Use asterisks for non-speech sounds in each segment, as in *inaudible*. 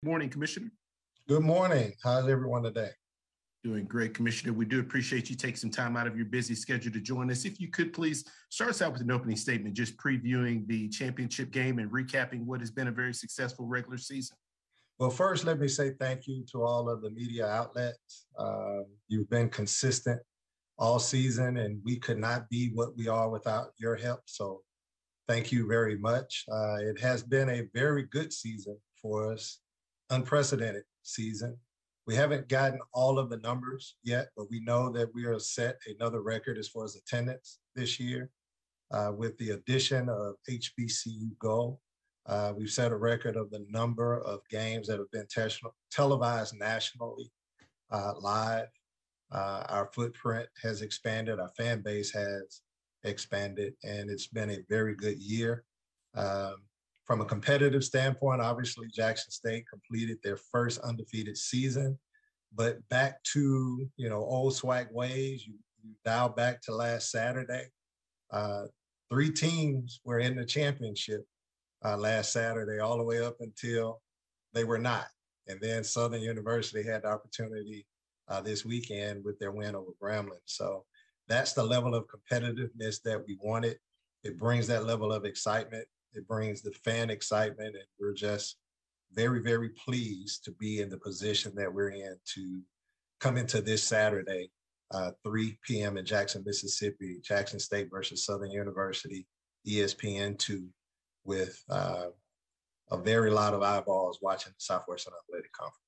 Good morning, Commissioner. Good morning. How's everyone today? Doing great, Commissioner. We do appreciate you taking some time out of your busy schedule to join us. If you could please start us out with an opening statement, just previewing the championship game and recapping what has been a very successful regular season. Well, first, let me say thank you to all of the media outlets. Uh, you've been consistent all season, and we could not be what we are without your help. So, thank you very much. Uh, it has been a very good season for us, unprecedented season. We haven't gotten all of the numbers yet, but we know that we are set another record as far as attendance this year. Uh, with the addition of HBCU Go, uh, we've set a record of the number of games that have been te- televised nationally, uh, live. Uh, our footprint has expanded, our fan base has expanded, and it's been a very good year. Um, from a competitive standpoint, obviously Jackson State completed their first undefeated season, but back to you know old SWAC ways. You, you dial back to last Saturday. Uh, three teams were in the championship uh, last Saturday, all the way up until they were not, and then Southern University had the opportunity uh, this weekend with their win over Grambling. So that's the level of competitiveness that we wanted. It brings that level of excitement it brings the fan excitement, and we're just very, very pleased to be in the position that we're in to come into this Saturday, uh, 3 p.m. in Jackson, Mississippi, Jackson State versus Southern University, ESPN2, with uh, a very lot of eyeballs watching the Southwestern Athletic Conference.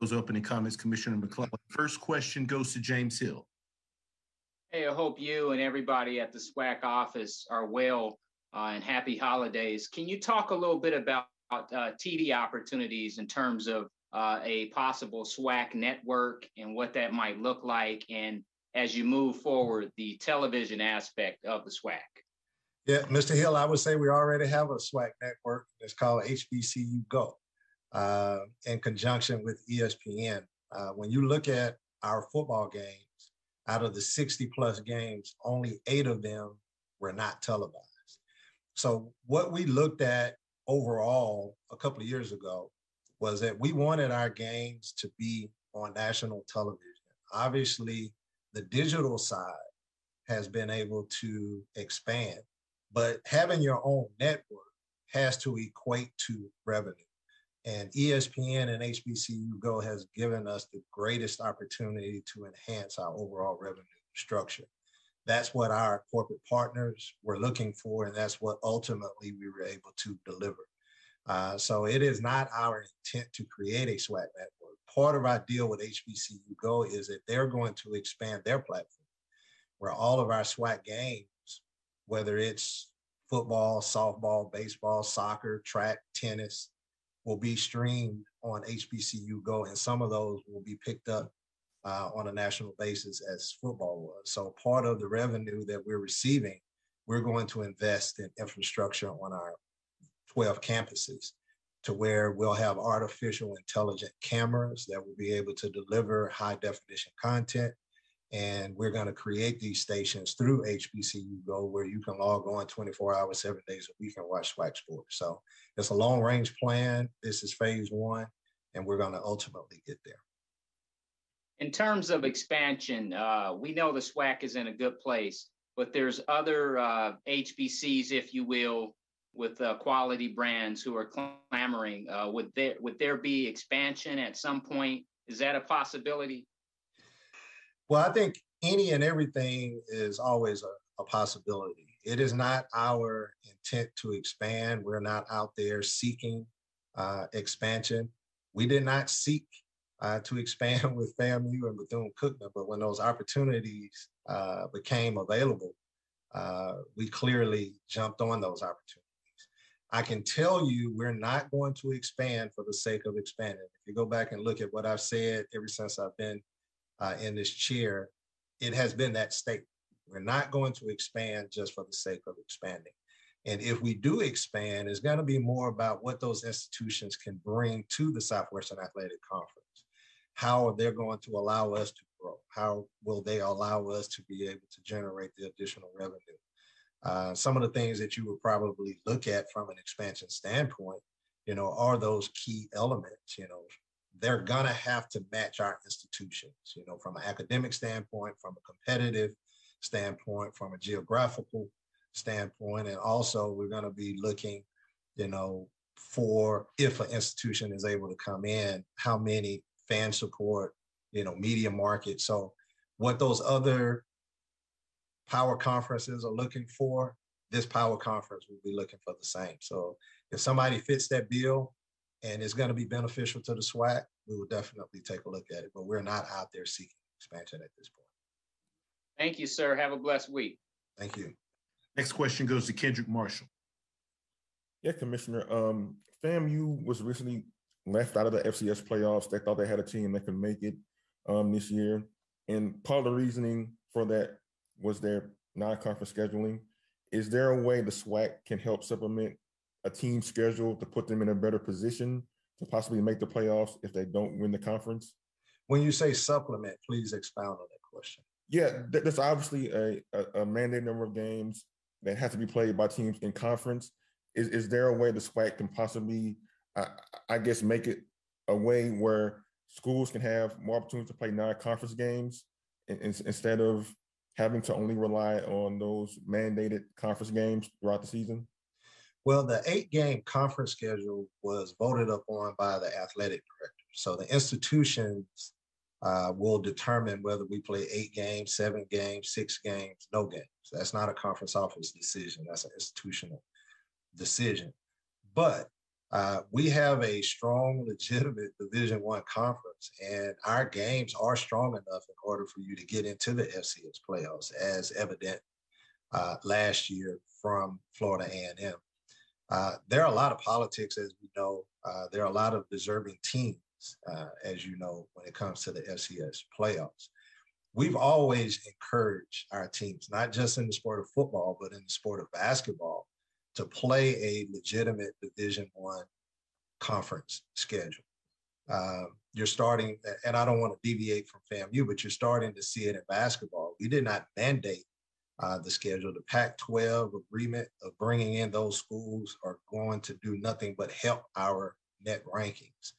Those opening comments, Commissioner McClelland. First question goes to James Hill. Hey, I hope you and everybody at the SWAC office are well uh, and happy holidays. Can you talk a little bit about uh, TV opportunities in terms of uh, a possible SWAC network and what that might look like? And as you move forward, the television aspect of the SWAC? Yeah, Mr. Hill, I would say we already have a SWAC network. It's called HBCU Go uh, in conjunction with ESPN. Uh, when you look at our football games, out of the 60 plus games, only eight of them were not televised. So what we looked at overall a couple of years ago was that we wanted our games to be on national television. Obviously, the digital side has been able to expand, but having your own network has to equate to revenue. And ESPN and HBCU Go has given us the greatest opportunity to enhance our overall revenue structure that's what our corporate partners were looking for, and that's what ultimately we were able to deliver. Uh, so it is not our intent to create a SWAC network. Part of our deal with HBCU Go is that they're going to expand their platform, where all of our SWAC games, whether it's football, softball, baseball, soccer, track, tennis, will be streamed on HBCU Go, and some of those will be picked up uh, on a national basis as football was. So part of the revenue that we're receiving, we're going to invest in infrastructure on our 12 campuses to where we'll have artificial intelligent cameras that will be able to deliver high definition content. And we're going to create these stations through HBCU Go where you can log on 24 hours, seven days a week and watch SWAC sports. So it's a long range plan. This is phase one, and we're going to ultimately get there in terms of expansion, uh, we know the SWAC is in a good place, but there's other uh, HBCs, if you will, with uh, quality brands who are clamoring. Uh, would there would there be expansion at some point? Is that a possibility? Well, I think any and everything is always a, a possibility. It is not our intent to expand. We're not out there seeking uh, expansion. We did not seek uh, to expand *laughs* with FAMU and Bethune Cookman. But when those opportunities uh, became available, uh, we clearly jumped on those opportunities. I can tell you we're not going to expand for the sake of expanding. If you go back and look at what I've said ever since I've been uh, in this chair, it has been that statement. We're not going to expand just for the sake of expanding. And if we do expand, it's going to be more about what those institutions can bring to the Southwestern Athletic Conference how are they going to allow us to grow? How will they allow us to be able to generate the additional revenue? Uh, some of the things that you would probably look at from an expansion standpoint you know, are those key elements. You know, they're gonna have to match our institutions. You know, from an academic standpoint, from a competitive standpoint, from a geographical standpoint, and also we're gonna be looking, you know, for if an institution is able to come in, how many fan support, you know, media market. So what those other power conferences are looking for, this power conference will be looking for the same. So if somebody fits that bill and it's going to be beneficial to the SWAC, we will definitely take a look at it. But we're not out there seeking expansion at this point. Thank you, sir. Have a blessed week. Thank you. Next question goes to Kendrick Marshall. Yeah, Commissioner. Um, FAMU was recently left out of the FCS playoffs. They thought they had a team that could make it um, this year. And part of the reasoning for that was their non-conference scheduling. Is there a way the SWAC can help supplement a team schedule to put them in a better position to possibly make the playoffs if they don't win the conference? When you say supplement, please expound on that question. Yeah, there's obviously a, a, a mandate number of games that have to be played by teams in conference. Is, is there a way the SWAC can possibly, I, I guess, make it a way where schools can have more opportunities to play non-conference games in, in, instead of having to only rely on those mandated conference games throughout the season? Well, the eight game conference schedule was voted upon by the athletic director. So the institutions uh, will determine whether we play eight games, seven games, six games, no games. That's not a conference office decision. That's an institutional decision. But uh, we have a strong, legitimate Division One conference, and our games are strong enough in order for you to get into the FCS playoffs, as evident uh, last year from Florida A&M. Uh, there are a lot of politics, as we know. Uh, there are a lot of deserving teams, uh, as you know, when it comes to the FCS playoffs. We've always encouraged our teams, not just in the sport of football, but in the sport of basketball, to play a legitimate Division One conference schedule. Uh, you're starting, and I don't want to deviate from FAMU, but you're starting to see it in basketball. We did not mandate uh, the schedule. The Pac-12 agreement of bringing in those schools are going to do nothing but help our net rankings.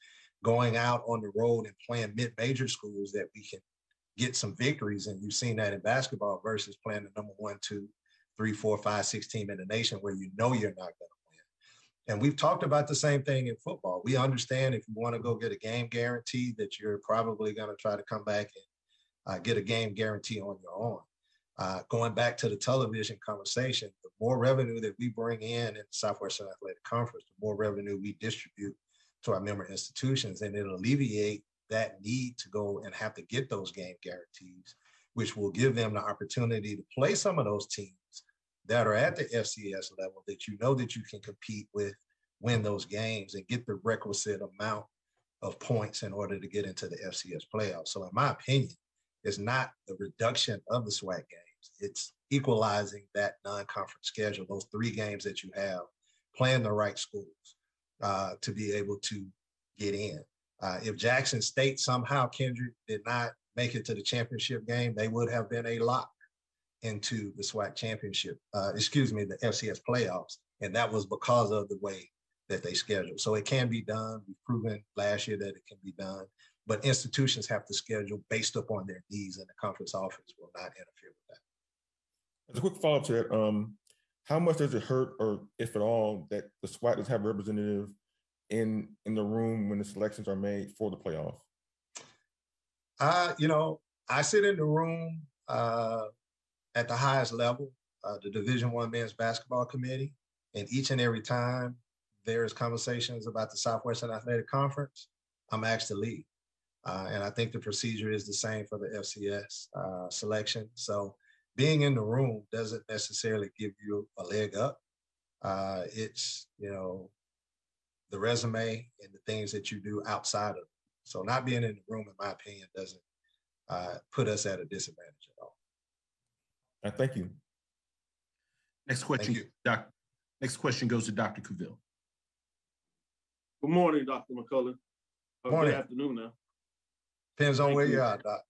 Going out on the road and playing mid-major schools that we can get some victories, and you've seen that in basketball versus playing the number one, two, three, four, five, six team in the nation where you know you're not going to win. And we've talked about the same thing in football. We understand if you want to go get a game guarantee that you're probably going to try to come back and uh, get a game guarantee on your own. Uh, going back to the television conversation, the more revenue that we bring in in the Southwestern Athletic Conference, the more revenue we distribute to our member institutions, and it'll alleviate that need to go and have to get those game guarantees, which will give them the opportunity to play some of those teams that are at the FCS level that you know that you can compete with, win those games, and get the requisite amount of points in order to get into the FCS playoffs. So, in my opinion, it's not the reduction of the SWAC games; it's equalizing that non-conference schedule, those three games that you have, playing the right schools uh, to be able to get in. Uh, if Jackson State somehow Kendrick did not make it to the championship game, they would have been a lock into the SWAC championship, uh, excuse me, the FCS playoffs. And that was because of the way that they schedule. So it can be done. We've proven last year that it can be done. But institutions have to schedule based upon their needs, and the conference office will not interfere with that. As a quick follow up to that, um, how much does it hurt, or if at all, that the SWAC does have a representative in in the room when the selections are made for the playoff? Uh, you know, I sit in the room uh, at the highest level, uh, the Division One Men's Basketball Committee, and each and every time there's conversations about the Southwestern Athletic Conference, I'm asked to lead. Uh, and I think the procedure is the same for the FCS uh, selection. So being in the room doesn't necessarily give you a leg up. Uh, it's, you know, the resume and the things that you do outside of. So not being in the room, in my opinion, doesn't uh, put us at a disadvantage at all. Uh, thank you. Next question, Doc. Next question goes to Dr. Cuville. Good morning, Dr. McCullough. Good morning. Good afternoon now. Depends on Thank where you. are, Doc.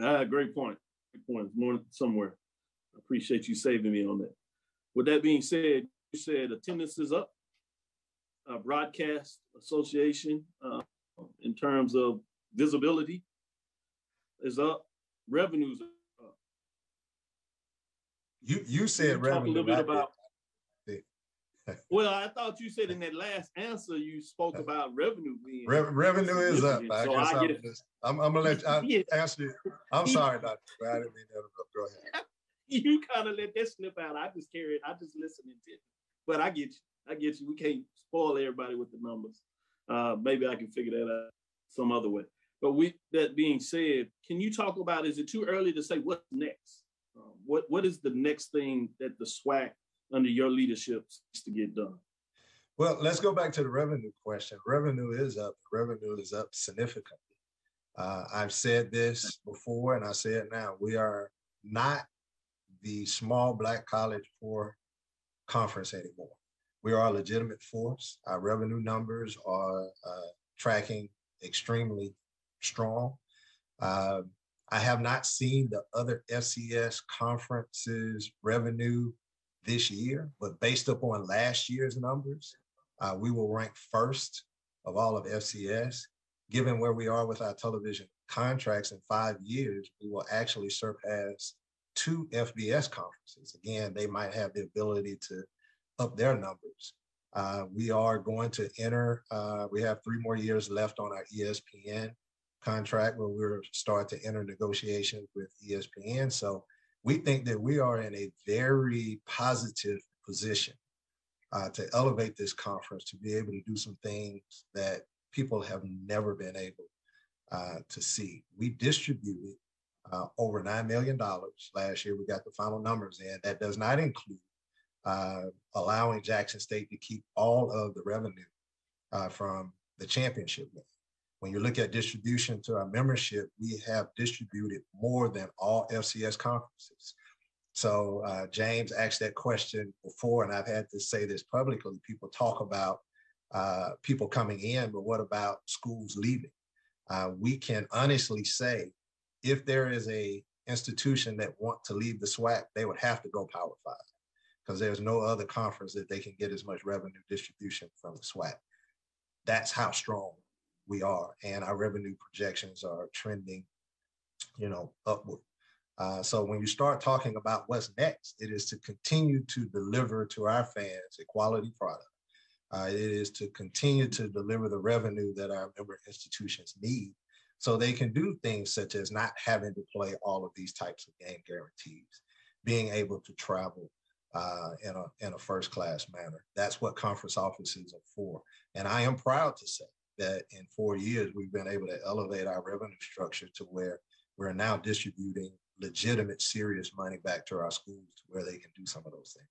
Ah, great point. Great point. Morning somewhere. I appreciate you saving me on that. With that being said, you said attendance is up. uh, Broadcast Association uh, in terms of visibility is up, revenues up. You you said you revenue. Talk a little bit about. *laughs* well, I thought you said in that last answer you spoke uh, about revenue being Re- revenue is up. I so guess I I'm, just, I'm, I'm gonna let you *laughs* I Yeah. answer. you. I'm *laughs* sorry, Doctor. I didn't mean to interrupt. Go ahead. you kind of let that slip out. I just carried. I just listened to it. But I get you. I get you. We can't spoil everybody with the numbers. Uh, maybe I can figure that out some other way. But we that being said, can you talk about? Is it too early to say what's next? Um, what what is the next thing that the SWAC under your leadership needs to get done? Well, let's go back to the revenue question. Revenue is up. Revenue is up significantly. Uh, I've said this before, and I say it now. We are not the small black college poor conference anymore. We are a legitimate force. Our revenue numbers are uh, tracking extremely strong. Uh, I have not seen the other FCS conferences revenue this year, but based upon last year's numbers, uh, we will rank first of all of FCS. Given where we are with our television contracts in five years, we will actually surpass two FBS conferences. Again, they might have the ability to up their numbers. Uh, we are going to enter, uh, we have three more years left on our ESPN contract where we're start to enter negotiations with ESPN. So we think that we are in a very positive position uh, to elevate this conference to be able to do some things that people have never been able uh, to see. We distributed uh, over $9 million last year. We got the final numbers in. That does not include uh, allowing Jackson State to keep all of the revenue uh, from the championship game. When you look at distribution to our membership, we have distributed more than all FCS conferences. So uh, James asked that question before, and I've had to say this publicly. People talk about uh, people coming in, but what about schools leaving? Uh, we can honestly say, if there is a institution that want to leave the SWAC, they would have to go Power Five because there's no other conference that they can get as much revenue distribution from the SWAC. That's how strong we are, and our revenue projections are trending, you know, upward. Uh, so when you start talking about what's next, it is to continue to deliver to our fans a quality product. Uh, it is to continue to deliver the revenue that our member institutions need so they can do things such as not having to play all of these types of game guarantees, being able to travel uh, in, a, in a first class manner. That's what conference offices are for. And I am proud to say that in four years, we've been able to elevate our revenue structure to where we're now distributing legitimate, serious money back to our schools to where they can do some of those things.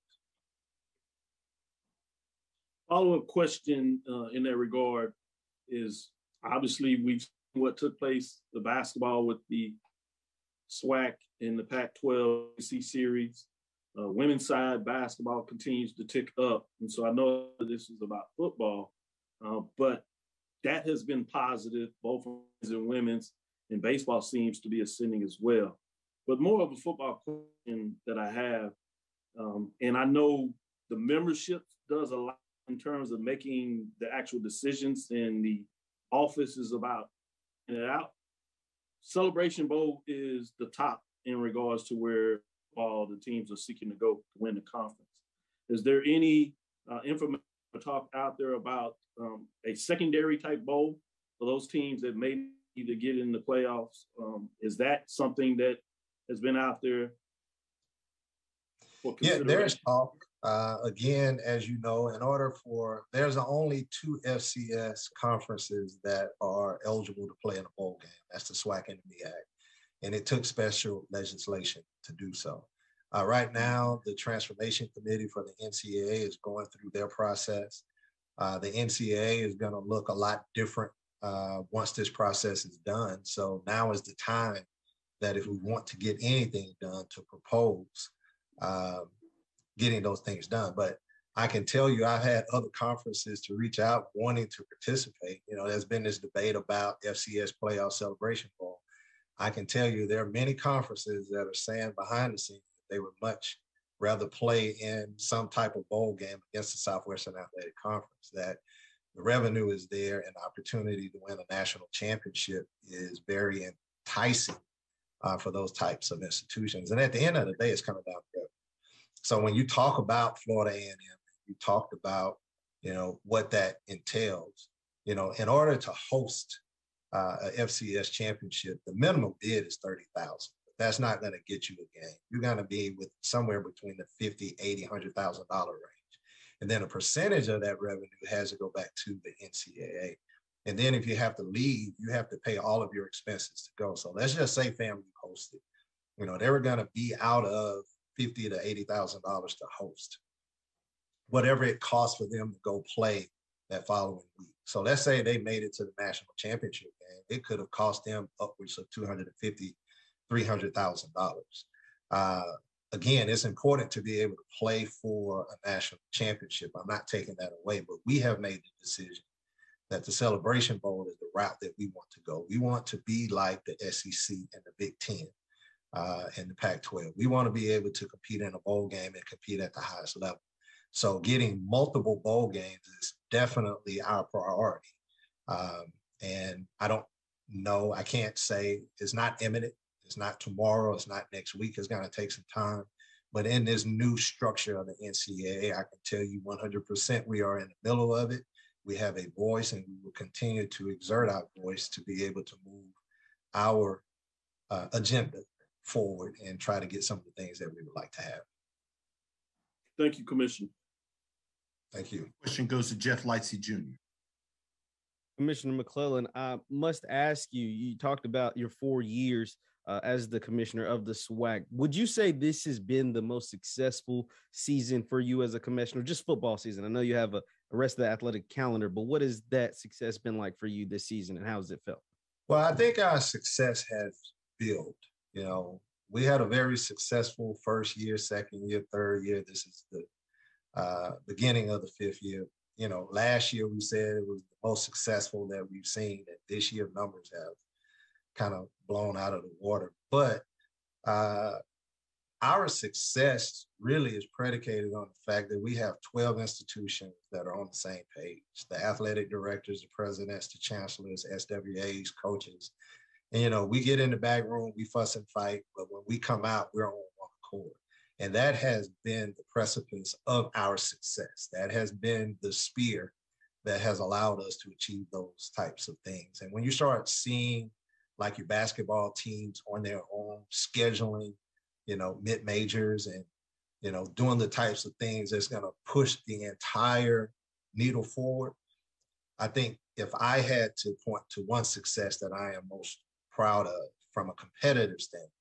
Follow-up question uh, in that regard is obviously we've seen what took place the basketball with the SWAC in the Pac-12 C series. Uh, women's side basketball continues to tick up, and so I know this is about football, uh, but that has been positive both men's and women's, and baseball seems to be ascending as well. But more of a football question that I have, um, and I know the membership does a lot in terms of making the actual decisions, and the office is about it out. Celebration Bowl is the top in regards to where all the teams are seeking to go to win the conference. Is there any uh, information talk out there about um, a secondary type bowl for those teams that may need to get in the playoffs? Um, is that something that has been out there? yeah, there's talk. Uh, again, as you know, in order for there's only two FCS conferences that are eligible to play in a bowl game. That's the SWAC and the MEAC, and it took special legislation to do so. Uh, right now, the transformation committee for the NCAA is going through their process. Uh, the NCAA is going to look a lot different uh, once this process is done. So now is the time that if we want to get anything done, to propose um, getting those things done. But I can tell you, I've had other conferences to reach out wanting to participate. You know, there's been this debate about FCS playoff celebration bowl. I can tell you there are many conferences that are saying behind the scenes that they would much rather play in some type of bowl game against the Southwestern Athletic Conference. That the revenue is there and the opportunity to win a national championship is very enticing uh, for those types of institutions. And at the end of the day, it's coming down to. So when you talk about Florida A&M, you talked about, you know, what that entails. You know, in order to host uh, a FCS championship, the minimum bid is 30,000. That's not going to get you a game. You're going to be with somewhere between the 50, 80, $100,000 range. And then a percentage of that revenue has to go back to the NCAA. And then if you have to leave, you have to pay all of your expenses to go. So let's just say FAMU hosted. You know, they were going to be out of fifty to eighty thousand dollars to host, whatever it costs for them to go play that following week. So let's say they made it to the national championship game, it could have cost them upwards of two hundred and fifty, three hundred thousand dollars. Uh, again, it's important to be able to play for a national championship. I'm not taking that away, but we have made the decision that the Celebration Bowl is the route that we want to go. We want to be like the SEC and the Big Ten uh, and the Pac 12. We want to be able to compete in a bowl game and compete at the highest level. So, getting multiple bowl games is definitely our priority. Um, and I don't know, I can't say it's not imminent. It's not tomorrow. It's not next week. It's going to take some time. But in this new structure of the NCAA, I can tell you 100% we are in the middle of it. We have a voice and we will continue to exert our voice to be able to move our uh, agenda forward and try to get some of the things that we would like to have. Thank you, Commissioner. Thank you. Question goes to Jeff Lightsey Jr. Commissioner McClelland, I must ask you, you talked about your four years uh, as the commissioner of the SWAC. Would you say this has been the most successful season for you as a commissioner, just football season? I know you have a, a rest of the athletic calendar, but what has that success been like for you this season and how has it felt? Well, I think our success has built. You know, we had a very successful first year, second year, third year. This is the uh, beginning of the fifth year. You know, last year we said it was the most successful that we've seen, and this year numbers have kind of blown out of the water. But uh, our success really is predicated on the fact that we have 12 institutions that are on the same page the athletic directors, the presidents, the chancellors, SWAs, coaches. And, you know, we get in the back room, we fuss and fight, but when we come out, we're on one accord. And that has been the precipice of our success. That has been the spear that has allowed us to achieve those types of things. And when you start seeing like your basketball teams on their own, scheduling, you know, mid majors and, you know, doing the types of things that's going to push the entire needle forward. I think if I had to point to one success that I am most proud of from a competitive standpoint,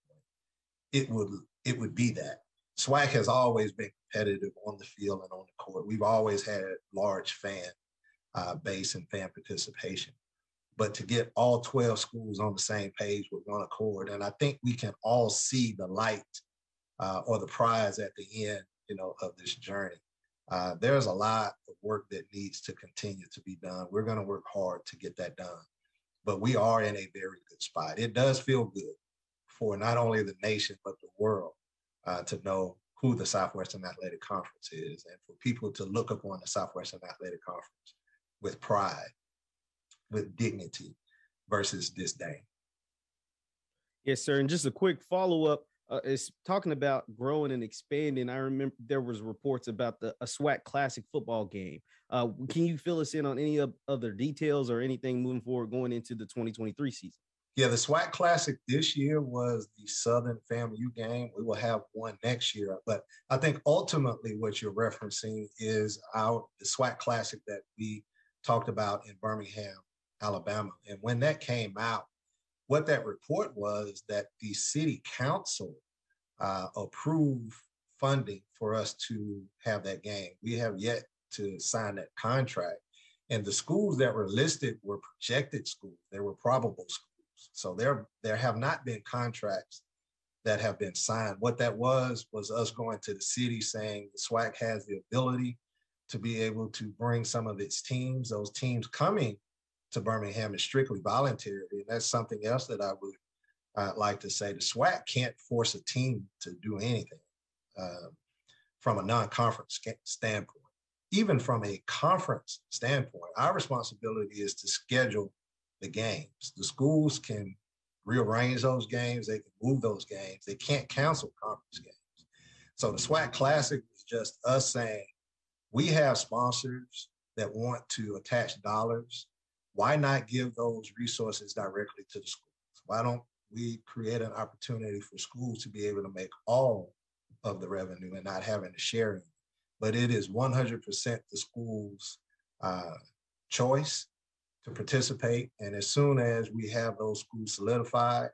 it would it would be that. SWAC has always been competitive on the field and on the court. We've always had a large fan uh, base and fan participation but to get all 12 schools on the same page with one accord. And I think we can all see the light uh, or the prize at the end, you know, of this journey. Uh, there's a lot of work that needs to continue to be done. We're going to work hard to get that done, but we are in a very good spot. It does feel good for not only the nation, but the world uh, to know who the Southwestern Athletic Conference is and for people to look upon the Southwestern Athletic Conference with pride with dignity versus disdain. Yes, sir. And just a quick follow up uh, is talking about growing and expanding. I remember there was reports about the a SWAC Classic football game. Uh, can you fill us in on any of other details or anything moving forward going into the 2023 season? Yeah, the SWAC Classic this year was the Southern FAMU game. We will have one next year, but I think ultimately what you're referencing is our the SWAC Classic that we talked about in Birmingham Alabama. And when that came out, what that report was that the city council uh, approved funding for us to have that game. We have yet to sign that contract. And the schools that were listed were projected schools. They were probable schools. So there, there have not been contracts that have been signed. What that was was us going to the city saying the SWAC has the ability to be able to bring some of its teams, those teams coming to Birmingham is strictly voluntary. And that's something else that I would uh, like to say. The SWAC can't force a team to do anything uh, from a non-conference standpoint. even from a conference standpoint, our responsibility is to schedule the games. The schools can rearrange those games, they can move those games. They can't cancel conference games. So the SWAC Classic is just us saying, we have sponsors that want to attach dollars. Why not give those resources directly to the schools? Why don't we create an opportunity for schools to be able to make all of the revenue and not having to share it? But it is 100% the school's uh, choice to participate. And as soon as we have those schools solidified,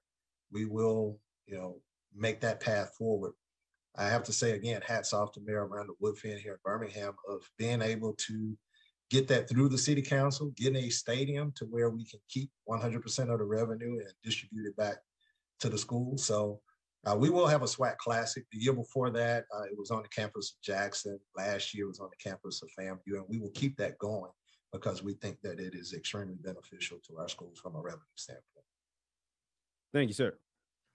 we will, you know, make that path forward. I have to say again, hats off to Mayor Randall Woodfin here in Birmingham of being able to get that through the city council, getting a stadium to where we can keep 100% of the revenue and distribute it back to the school. So uh, we will have a SWAC Classic. The year before that, uh, it was on the campus of Jackson. Last year, was on the campus of FAMU, and we will keep that going because we think that it is extremely beneficial to our schools from a revenue standpoint. Thank you, sir.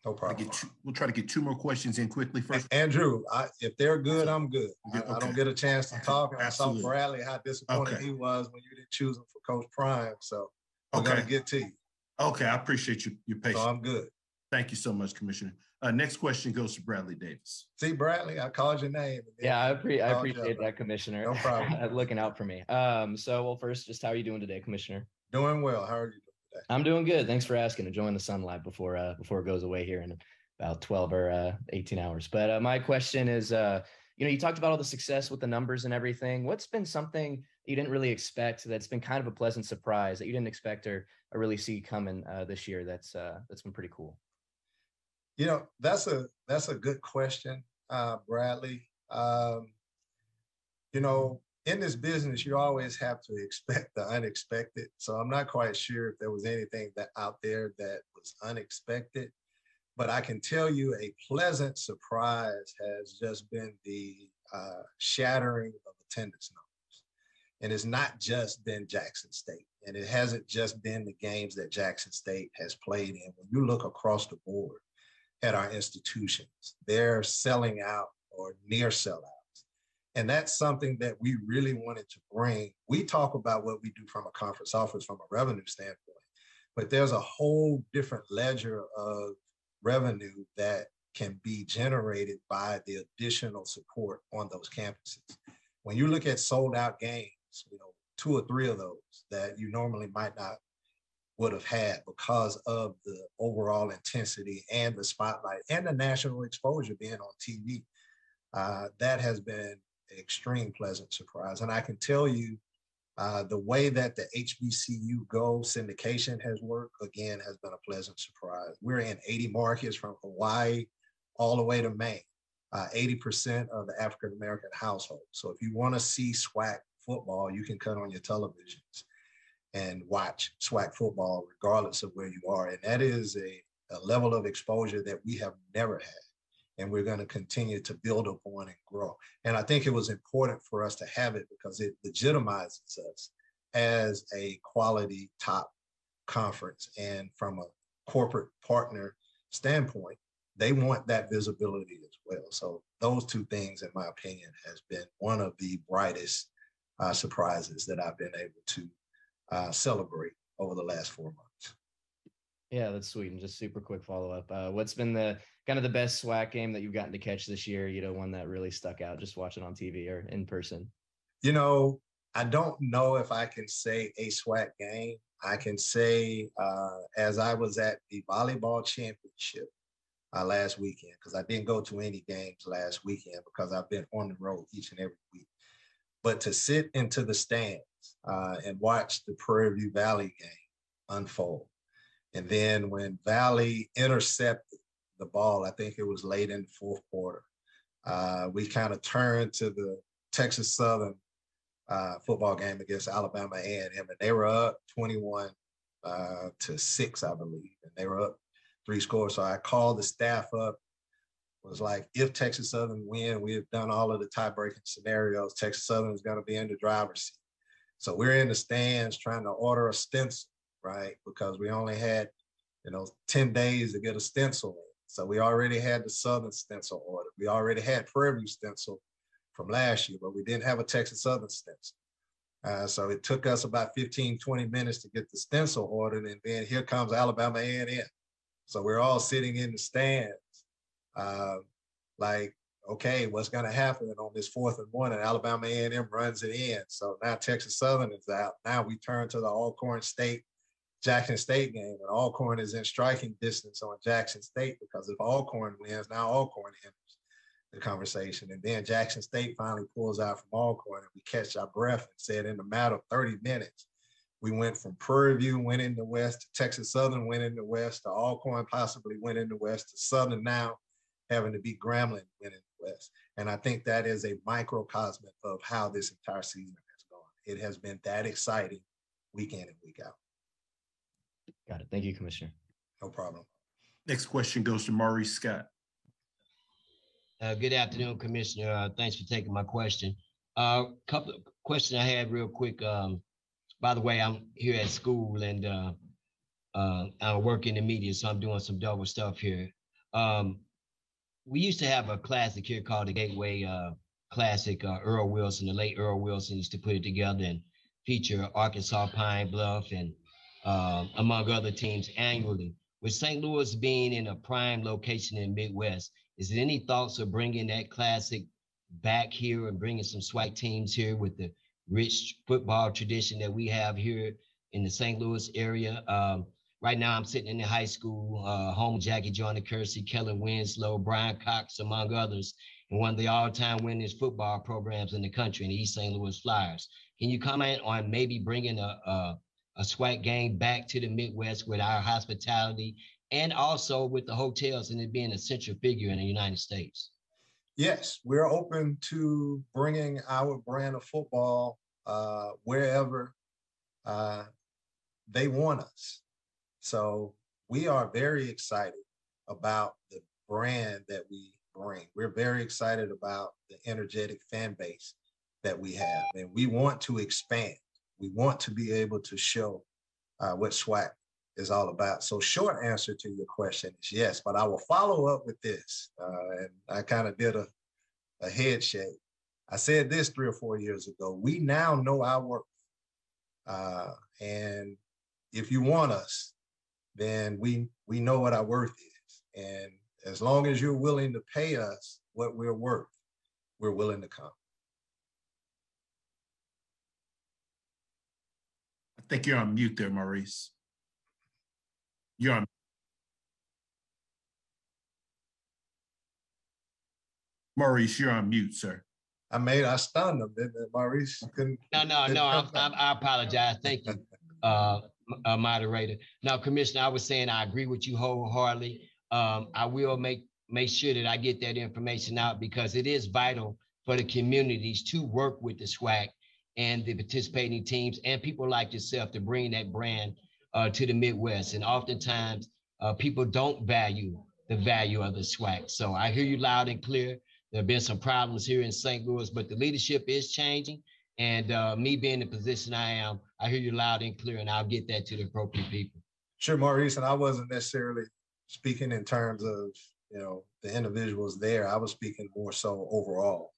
No problem. Two, we'll try to get two more questions in quickly first. Andrew, I, if they're good, I'm good. I, okay. I, don't get a chance to talk. I saw Bradley how disappointed okay. he was when you didn't choose him for Coach Prime. So we're okay. going to get to you. Okay, I appreciate you, your patience. So I'm good. Thank you so much, Commissioner. Uh, next question goes to Bradley Davis. See, Bradley, I called your name. Yeah, I, pre- I appreciate that, Commissioner. No problem. *laughs* Looking out for me. Um, so, well, first, just how are you doing today, Commissioner? Doing well. How are you doing today? I'm doing good. Thanks for asking. Enjoying the sunlight before uh, before it goes away here in about 12 or uh, 18 hours. But uh, my question is, uh, you know, you talked about all the success with the numbers and everything. What's been something you didn't really expect that's been kind of a pleasant surprise that you didn't expect or, or really see coming uh, this year? That's uh, that's been pretty cool. You know, that's a that's a good question, uh, Bradley. Um, you know, in this business, you always have to expect the unexpected. So I'm not quite sure if there was anything that out there that was unexpected. But I can tell you a pleasant surprise has just been the uh, shattering of attendance numbers. And it's not just been Jackson State. And it hasn't just been the games that Jackson State has played in. When you look across the board, at our institutions. They're selling out or near sellouts. And that's something that we really wanted to bring. We talk about what we do from a conference office from a revenue standpoint, but there's a whole different ledger of revenue that can be generated by the additional support on those campuses. When you look at sold out games, you know, two or three of those that you normally might not would have had because of the overall intensity and the spotlight and the national exposure being on TV. Uh, that has been an extreme pleasant surprise. And I can tell you uh, the way that the HBCU Go syndication has worked, again, has been a pleasant surprise. We're in 80 markets from Hawaii all the way to Maine, uh, 80% of the African American households. So if you want to see SWAC football, you can cut on your televisions and watch SWAC football, regardless of where you are. And that is a, a level of exposure that we have never had. And we're going to continue to build upon and grow. And I think it was important for us to have it because it legitimizes us as a quality top conference. And from a corporate partner standpoint, they want that visibility as well. So those two things, in my opinion, has been one of the brightest uh, surprises that I've been able to uh, celebrate over the last four months. Yeah, that's sweet. And just super quick follow up. Uh, what's been the kind of the best SWAC game that you've gotten to catch this year? You know, one that really stuck out just watching on TV or in person? You know, I don't know if I can say a SWAC game. I can say uh, as I was at the volleyball championship uh, last weekend, because I didn't go to any games last weekend because I've been on the road each and every week. But to sit into the stand uh, and watch the Prairie View Valley game unfold. And then when Valley intercepted the ball, I think it was late in the fourth quarter, uh, we kind of turned to the Texas Southern uh, football game against Alabama A&M, and they were up 21 uh, to six, I believe, and they were up three scores. So I called the staff up. Was like, if Texas Southern win, we have done all of the tie-breaking scenarios. Texas Southern is going to be in the driver's seat. So we're in the stands trying to order a stencil, right? Because we only had, you know, 10 days to get a stencil in. So we already had the Southern stencil order. We already had Prairie View stencil from last year, but we didn't have a Texas Southern stencil. Uh, so it took us about 15, 20 minutes to get the stencil ordered. And then here comes Alabama A&M. So we're all sitting in the stands, uh, like, okay, what's going to happen on this fourth and one? And Alabama A&M runs it in. So now Texas Southern is out. Now we turn to the Alcorn State Jackson State game, and Alcorn is in striking distance on Jackson State because if Alcorn wins, now Alcorn enters the conversation. And then Jackson State finally pulls out from Alcorn, and we catch our breath and said, in a matter of 30 minutes, we went from Prairie View winning the West to Texas Southern winning the West to Alcorn possibly winning the West to Southern now having to beat Grambling winning West. And I think that is a microcosm of how this entire season has gone. It has been that exciting week in and week out. Got it. Thank you, Commissioner. No problem. Next question goes to Maurice Scott. Uh, good afternoon, Commissioner. Uh, thanks for taking my question. A uh, couple of questions I had real quick. Um, by the way, I'm here at school and uh, uh, I work in the media, so I'm doing some double stuff here. Um, we used to have a classic here called the Gateway uh, Classic. Uh, Earl Wilson, the late Earl Wilson, used to put it together and feature Arkansas Pine Bluff and uh, among other teams annually. With St. Louis being in a prime location in Midwest, is there any thoughts of bringing that classic back here and bringing some SWAC teams here with the rich football tradition that we have here in the St. Louis area? Um, right now, I'm sitting in the high school, uh, home Jackie Joyner Kersee, Kellen Winslow, Brian Cox, among others, and one of the all-time winningest football programs in the country in the East St. Louis Flyers. Can you comment on maybe bringing a, a a game back to the Midwest with our hospitality and also with the hotels and it being a central figure in the United States? Yes, we're open to bringing our brand of football uh, wherever uh, they want us. So we are very excited about the brand that we bring. We're very excited about the energetic fan base that we have, and we want to expand we want to be able to show uh, what SWAC is all about. So, short answer to your question is yes, but I will follow up with this. Uh, and I kind of did a, a head shake. I said this three or four years ago. We now know our worth. Uh, and if you want us, then we we know what our worth is. And as long as you're willing to pay us what we're worth, we're willing to come. I think you're on mute there, Maurice. You're on. Maurice, you're on mute, sir. I made I stunned him, didn't it, Maurice? Couldn't, no, no, no. I, I, I, apologize. Thank you, uh, uh, moderator. Now, Commissioner, I was saying I agree with you wholeheartedly. Um, I will make make sure that I get that information out because it is vital for the communities to work with the SWAC and the participating teams and people like yourself to bring that brand uh, to the Midwest. And oftentimes, uh, people don't value the value of the SWAC. So I hear you loud and clear. There have been some problems here in St. Louis, but the leadership is changing. And uh, me being the position I am, I hear you loud and clear, and I'll get that to the appropriate people. Sure, Maurice, and I wasn't necessarily speaking in terms of you know the individuals there. I was speaking more so overall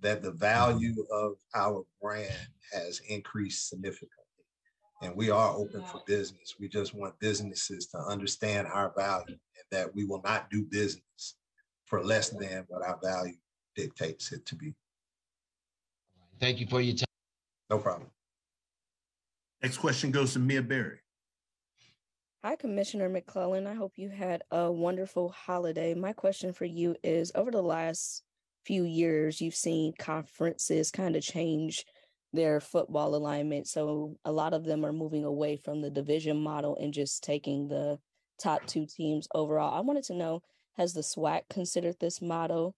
that the value of our brand has increased significantly. And we are open for business. We just want businesses to understand our value and that we will not do business for less than what our value dictates it to be. Thank you for your time. No problem. Next question goes to Mia Berry. Hi, Commissioner McClelland. I hope you had a wonderful holiday. My question for you is over the last few years, you've seen conferences kind of change their football alignment. So a lot of them are moving away from the division model and just taking the top two teams overall. I wanted to know has the SWAC considered this model,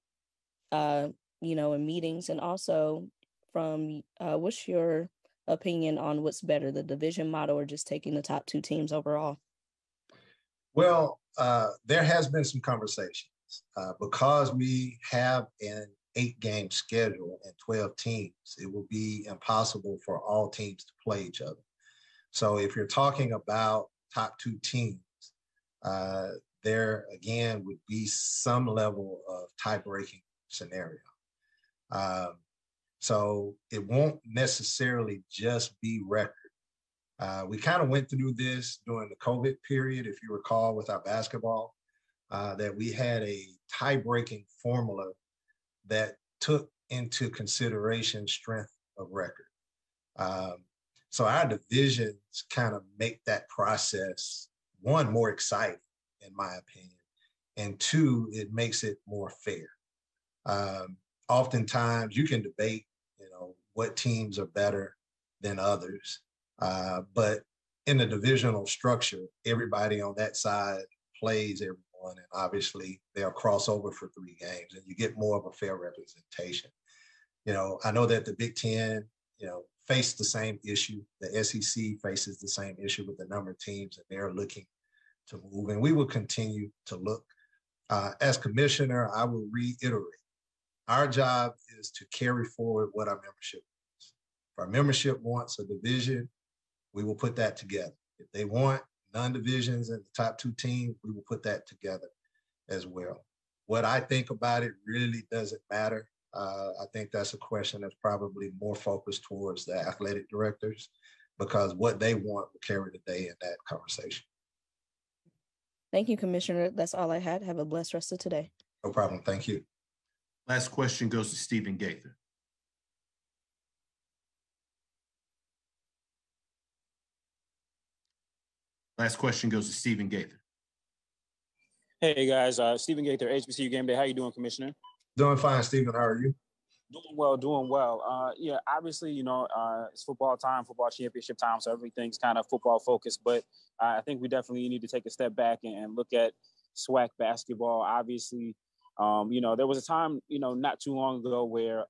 uh, you know, in meetings, and also from uh, what's your opinion on what's better, the division model or just taking the top two teams overall? Well, uh, there has been some conversations uh, because we have an eight game schedule and 12 teams, it will be impossible for all teams to play each other. So if you're talking about top two teams, uh, there again would be some level of tie breaking scenario. Um, so it won't necessarily just be record. Uh, we kind of went through this during the COVID period, if you recall, with our basketball, uh, that we had a tie breaking formula that took into consideration strength of record. Um, so our divisions kind of make that process one more exciting, in my opinion, and two, it makes it more fair. Um, oftentimes, you can debate, what teams are better than others, uh, but in the divisional structure, everybody on that side plays everyone, and obviously they'll cross over for three games, and you get more of a fair representation. You know, I know that the Big Ten, you know, face the same issue. The SEC faces the same issue with the number of teams that they're looking to move, and we will continue to look. Uh, as commissioner, I will reiterate our job is to carry forward what our membership our membership wants a division, we will put that together. If they want non-divisions and the top two teams, we will put that together as well. What I think about it really doesn't matter. Uh, I think that's a question that's probably more focused towards the athletic directors because what they want will carry the day in that conversation. Thank you, Commissioner. That's all I had. Have a blessed rest of today. No problem. Thank you. Last question goes to Stephen Gaither. Last question goes to Stephen Gaither. Hey guys, uh, Stephen Gaither, HBCU Game Day. How you doing, Commissioner? Doing fine, Stephen. How are you? Doing well, doing well. Uh, yeah, obviously, you know, uh, it's football time, football championship time, so everything's kind of football focused. But I think we definitely need to take a step back and, and look at SWAC basketball. Obviously, um, you know, there was a time, you know, not too long ago where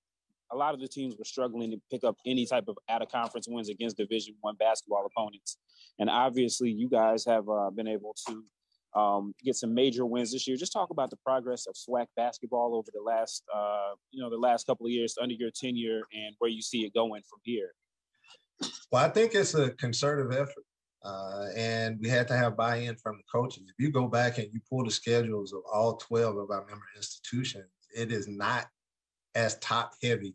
a lot of the teams were struggling to pick up any type of out of conference wins against Division One basketball opponents, and obviously, you guys have uh, been able to um, get some major wins this year. Just talk about the progress of SWAC basketball over the last, uh, you know, the last couple of years under your tenure, and where you see it going from here. Well, I think it's a concerted effort, uh, and we had to have buy-in from the coaches. If you go back and you pull the schedules of all twelve of our member institutions, it is not as top-heavy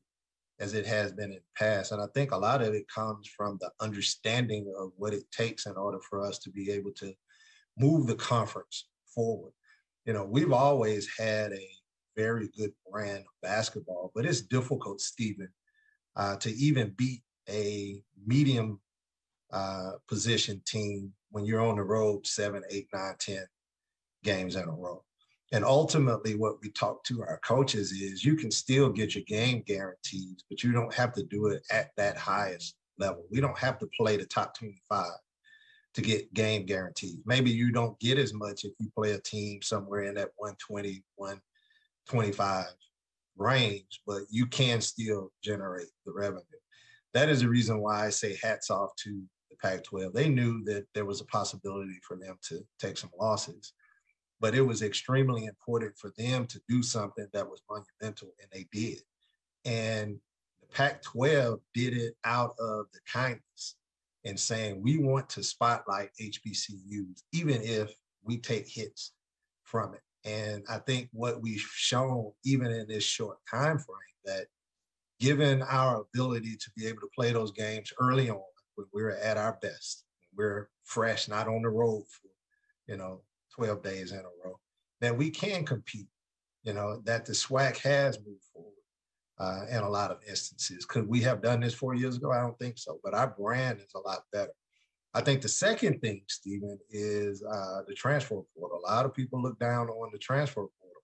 as it has been in the past. And I think a lot of it comes from the understanding of what it takes in order for us to be able to move the conference forward. You know, we've always had a very good brand of basketball, but it's difficult, Stephen, uh, to even beat a medium uh, position team when you're on the road seven, eight, nine, ten games in a row. And ultimately, what we talk to our coaches is you can still get your game guarantees, but you don't have to do it at that highest level. We don't have to play the top 25 to get game guarantees. Maybe you don't get as much if you play a team somewhere in that 120, 125 range, but you can still generate the revenue. That is the reason why I say hats off to the Pac 12. They knew that there was a possibility for them to take some losses, but it was extremely important for them to do something that was monumental, and they did. And the Pac 12 did it out of the kindness and saying we want to spotlight HBCUs, even if we take hits from it. And I think what we've shown, even in this short time frame, that given our ability to be able to play those games early on, when we're at our best, we're fresh, not on the road for, you know, 12 days in a row, that we can compete, you know, that the SWAC has moved forward uh, in a lot of instances. Could we have done this four years ago? I don't think so, but our brand is a lot better. I think the second thing, Stephen, is uh, the transfer portal. A lot of people look down on the transfer portal,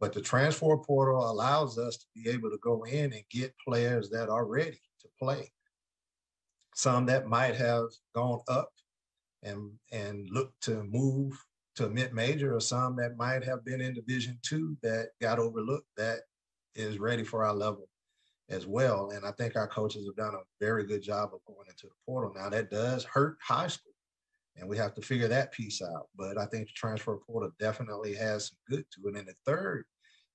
but the transfer portal allows us to be able to go in and get players that are ready to play. Some that might have gone up and and look to move to a mid major, or some that might have been in Division two that got overlooked that is ready for our level as well. And I think our coaches have done a very good job of going into the portal. Now that does hurt high school, and we have to figure that piece out. But I think the transfer portal definitely has some good to it. And the third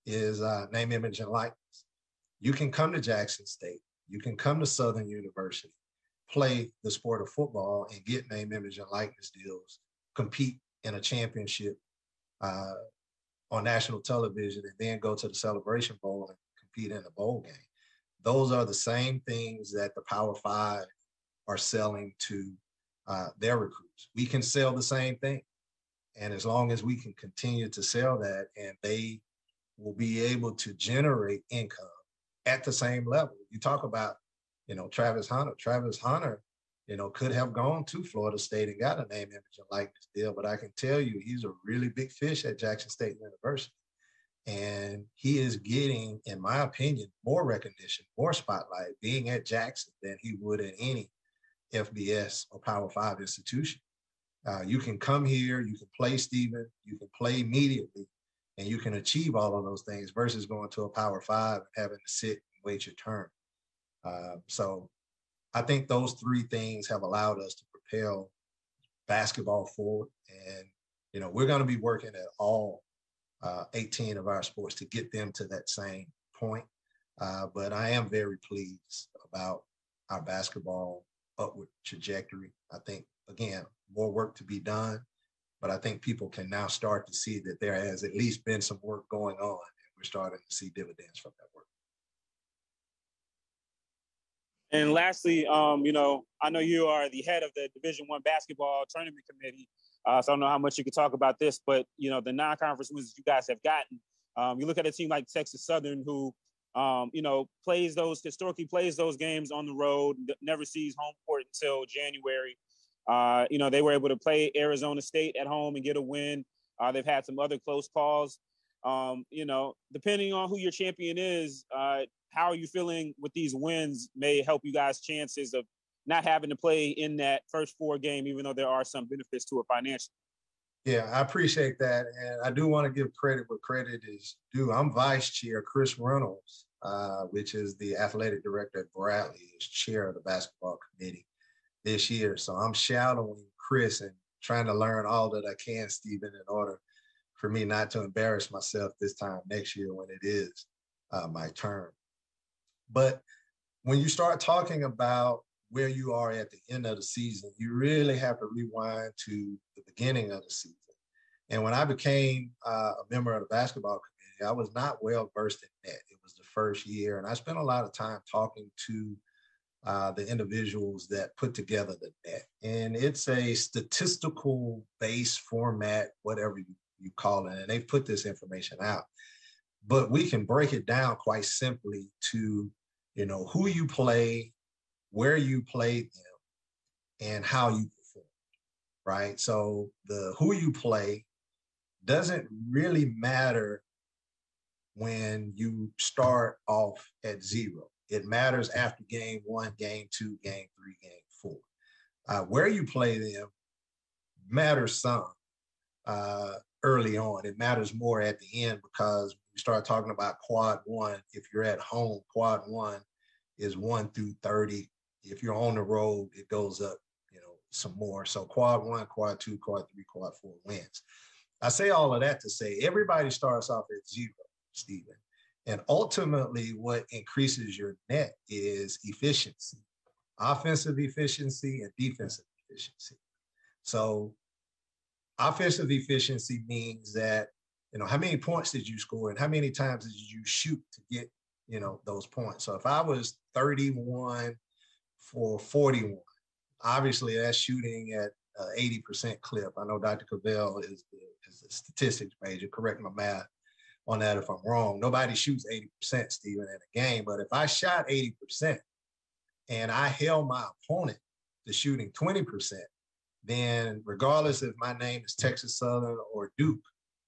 is uh, name, image, and likeness. You can come to Jackson State, you can come to Southern University, play the sport of football, and get name, image, and likeness deals, compete in a championship uh, on national television and then go to the Celebration Bowl and compete in the bowl game. Those are the same things that the Power Five are selling to uh, their recruits. We can sell the same thing. And as long as we can continue to sell that and they will be able to generate income at the same level. You talk about, you know, Travis Hunter. Travis Hunter, you know, could have gone to Florida State and got a name, image, and likeness deal, but I can tell you he's a really big fish at Jackson State University. And he is getting, in my opinion, more recognition, more spotlight being at Jackson than he would at any FBS or Power Five institution. Uh, you can come here, you can play Stephen, you can play immediately, and you can achieve all of those things versus going to a Power Five and having to sit and wait your turn. Uh, so I think those three things have allowed us to propel basketball forward. And, you know, we're going to be working at all uh, 18 of our sports to get them to that same point. Uh, but I am very pleased about our basketball upward trajectory. I think, again, more work to be done, but I think people can now start to see that there has at least been some work going on, and we're starting to see dividends from that work. And lastly, um, you know, I know you are the head of the Division One basketball tournament committee. Uh, so I don't know how much you could talk about this, but you know, the non-conference wins you guys have gotten. Um, you look at a team like Texas Southern, who um, you know, plays those historically plays those games on the road, never sees home court until January. Uh, you know, they were able to play Arizona State at home and get a win. Uh, they've had some other close calls. Um, you know, depending on who your champion is, uh, how are you feeling with these wins may help you guys' chances of not having to play in that first four game, even though there are some benefits to it financially. Yeah, I appreciate that. And I do want to give credit where credit is due. I'm vice chair, Chris Reynolds, uh, which is the athletic director at Bradley, is chair of the basketball committee this year. So I'm shadowing Chris and trying to learn all that I can, Stephen, in order for me not to embarrass myself this time next year when it is uh, my turn. But when you start talking about where you are at the end of the season, you really have to rewind to the beginning of the season. And when I became uh, a member of the basketball community, I was not well versed in net. It was the first year, and I spent a lot of time talking to uh, the individuals that put together the net. And it's a statistical base format, whatever you, you call it. And they put this information out. But we can break it down quite simply to, you know, who you play, where you played them, and how you perform, right? So the who you play doesn't really matter when you start off at zero. It matters after game one, game two, game three, game four. Uh, where you play them matters some uh, early on. It matters more at the end because we start talking about quad one. If you're at home, quad one is one through 30 if you're on the road, it goes up, you know, some more. So quad one, quad two, quad three, quad four wins. I say all of that to say everybody starts off at zero, Stephen. And ultimately, what increases your net is efficiency, offensive efficiency and defensive efficiency. So, offensive efficiency means that, you know, how many points did you score and how many times did you shoot to get, you know, those points? So, if I was 31 for 41. Obviously, that's shooting at uh, 80% clip. I know Dr. Cavell is, is a statistics major. Correct my math on that if I'm wrong. Nobody shoots 80%, Stephen, in a game. But if I shot 80% and I held my opponent to shooting 20%, then regardless if my name is Texas Southern or Duke,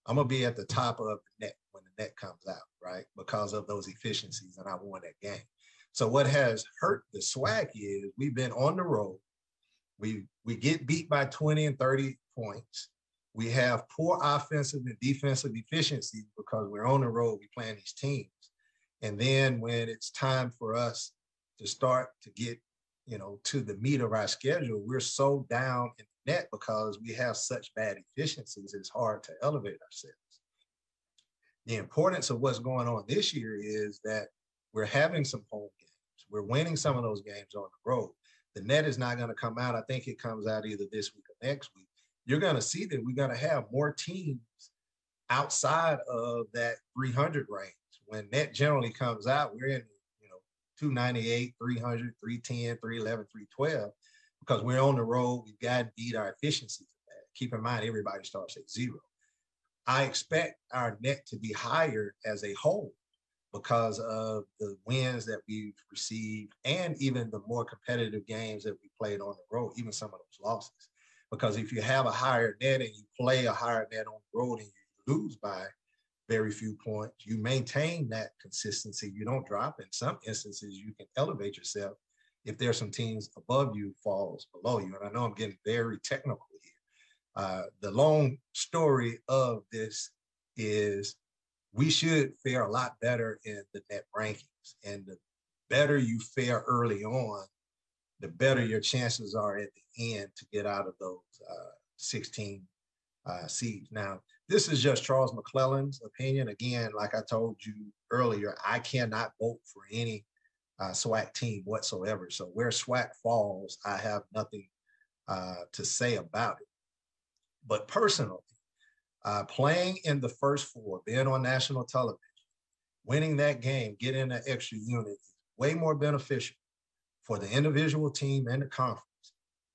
I'm gonna be at the top of the net when the net comes out, right? Because of those efficiencies, and I won that game. So what has hurt the SWAC is we've been on the road. We we get beat by 20 and 30 points. We have poor offensive and defensive efficiency because we're on the road, we playing these teams. And then when it's time for us to start to get, you know, to the meat of our schedule, we're so down in the net because we have such bad efficiencies, it's hard to elevate ourselves. The importance of what's going on this year is that we're having some home games. we're winning some of those games on the road. The net is not going to come out. I think it comes out either this week or next week. You're going to see that we're going to have more teams outside of that 300 range, When net generally comes out, we're in, 298, 300, 310, 311, 312, because we're on the road. We've got to beat our efficiency. Keep in mind, everybody starts at zero. I expect our net to be higher as a whole because of the wins that we've received and even the more competitive games that we played on the road, even some of those losses. Because if you have a higher net and you play a higher net on the road and you lose by very few points, you maintain that consistency. You don't drop. In some instances, you can elevate yourself if there's some teams above you falls below you. And I know I'm getting very technical here. Uh, the long story of this is we should fare a lot better in the net rankings. And the better you fare early on, the better your chances are at the end to get out of those uh, 16 uh, seeds. Now, this is just Charles McClelland's opinion. Again, like I told you earlier, I cannot vote for any uh, SWAC team whatsoever. So where SWAC falls, I have nothing uh, to say about it. But personally, uh, playing in the first four, being on national television, winning that game, getting an extra unit is way more beneficial for the individual team and the conference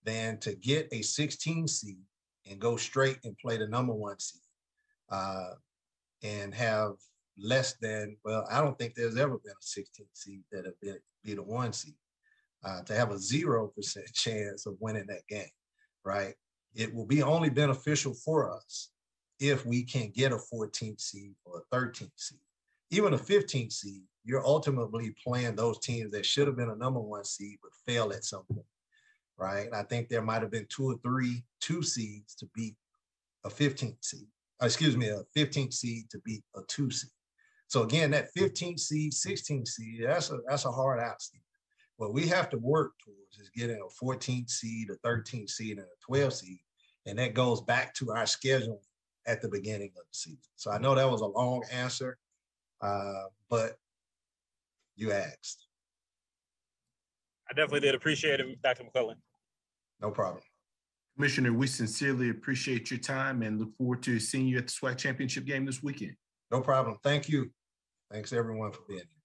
than to get a 16 seed and go straight and play the number one seed uh, and have less than, well, I don't think there's ever been a 16 seed that have been be the one seed. Uh, to have a 0% *laughs* chance of winning that game, right? It will be only beneficial for us if we can get a 14th seed or a 13th seed. Even a 15th seed, you're ultimately playing those teams that should have been a number one seed but fail at some point, right? And I think there might have been two or three two seeds to beat a 15th seed. Uh, excuse me, a 15th seed to beat a two seed. So again, that 15th seed, 16th seed, that's a that's a hard out seed. What we have to work towards is getting a 14th seed, a 13th seed, and a 12th seed. And that goes back to our schedule at the beginning of the season. So I know that was a long answer, uh, but you asked. I definitely did appreciate it, Dr. McClelland. No problem. Commissioner, we sincerely appreciate your time and look forward to seeing you at the SWAC championship game this weekend. No problem. Thank you. Thanks everyone for being here.